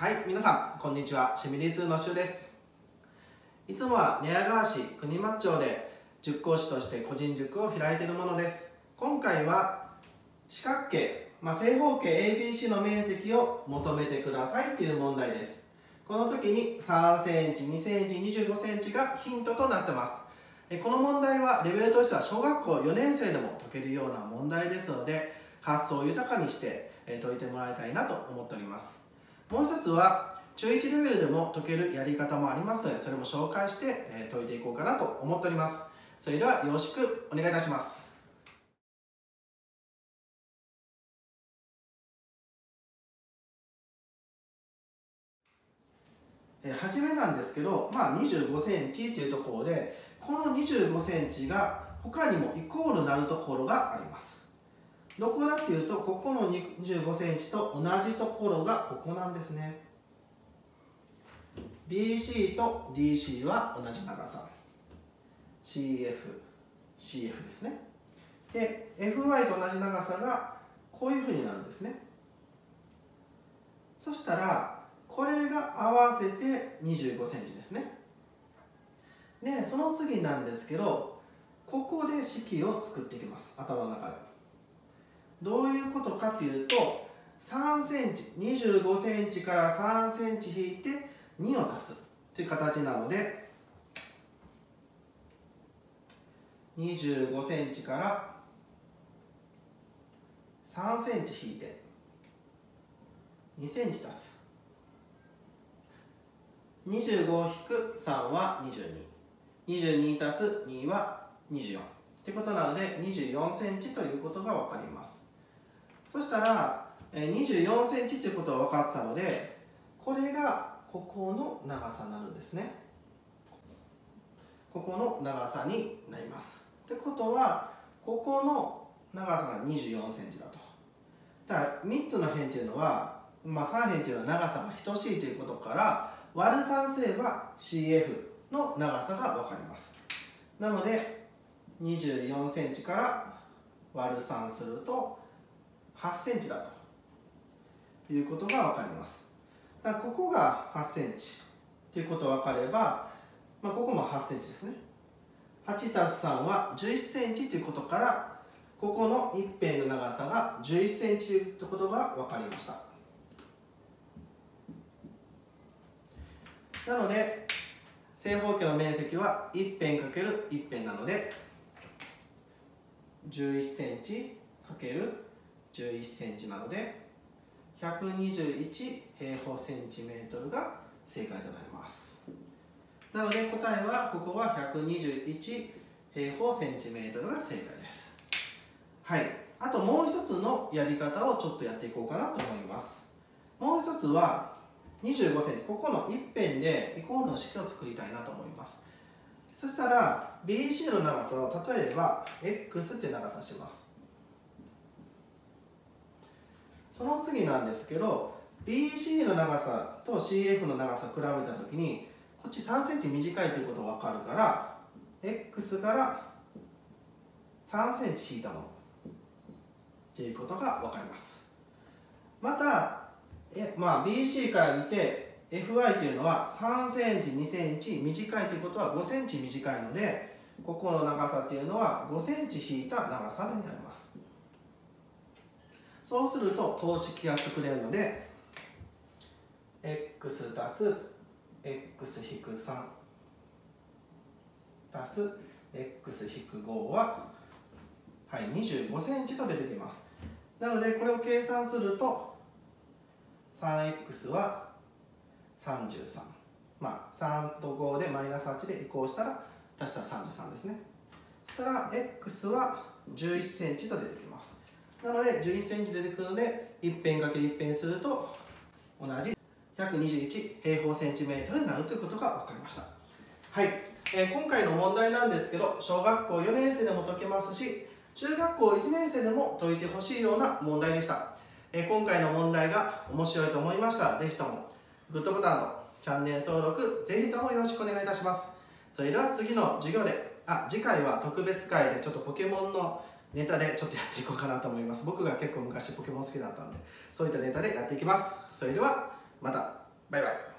はい皆さんこんにちは。シミリスのしゅうです。いつもは寝屋川市国松町で塾講師として個人塾を開いているものです。今回は四角形、まあ、正方形 ABC の面積を求めてくださいという問題です。この時に3センチ2センチ25センチがヒントとなってます。この問題はレベルとしては小学校4年生でも解けるような問題ですので発想を豊かにして解いてもらいたいなと思っております。もう一つは中1レベルでも解けるやり方もありますのでそれも紹介して解いていこうかなと思っております。それではよろしくお願いいたします。え初めなんですけど、まあ、25センチというところでこの25センチが他にもイコールなるところがあります。どこだっていうとここの25センチと同じところがここなんですね。BC と DC は同じ長さ。CF CF ですね。で FY と同じ長さがこういうふうになるんですね。そしたらこれが合わせて25センチですね。でその次なんですけどここで式を作っていきます。頭の中で。どういうことかというと3センチ25センチから3センチ引いて2を足すという形なので25センチから3センチ引いて2センチ足す。25引く3は2222足す2は24ということなので24センチということが分かります。そしたら24センチということが分かったのでこれがここの長さになるんですね。ここの長さになります。ってことはここの長さが24センチだと。だから3つの辺っていうのは、まあ、3辺っていうのは長さが等しいということから割る3すれば CF の長さが分かります。なので24センチから割る3すると8センチだということが分かります。だからここが8センチということが分かれば、まあ、ここも8センチですね。8たす3は11センチということからここの一辺の長さが11センチということが分かりました。なので正方形の面積は一辺かける一辺なので11センチかける11センチなので121平方センチメートルが正解となります。なので答えはここは121平方センチメートルが正解です。はい。あともう一つのやり方をちょっとやっていこうかなと思います。もう一つは25センチ。ここの一辺でイコールの式を作りたいなと思います。そしたら BC の長さを例えば X って長さします。その次なんですけど BC の長さと CF の長さを比べた時にこっち3センチ短いということが分かるから X から3センチ引いたもの。ということが分かります。またえ、まあ、BC から見て FY というのは3センチ2センチ短いということは5センチ短いのでここの長さというのは5センチ引いた長さになります。そうすると等式が作れるので x 足す x 引く3足す x 引く5は、はい、25センチと出てきます。なのでこれを計算すると 3x は33まあ3と5でマイナス8で移行したら足したら33ですね。そしたら x は11センチと出てきます。なので11センチ出てくるので1辺かける1辺すると同じ121平方センチメートルになるということが分かりました。はい、えー、今回の問題なんですけど小学校4年生でも解けますし中学校1年生でも解いてほしいような問題でした、えー、今回の問題が面白いと思いました。らぜひともグッドボタンとチャンネル登録ぜひともよろしくお願いいたします。それでは次の授業であ次回は特別会でちょっとポケモンのネタでちょっとやっていこうかなと思います。僕が結構昔ポケモン好きだったんでそういったネタでやっていきます。それではまた。バイバイ。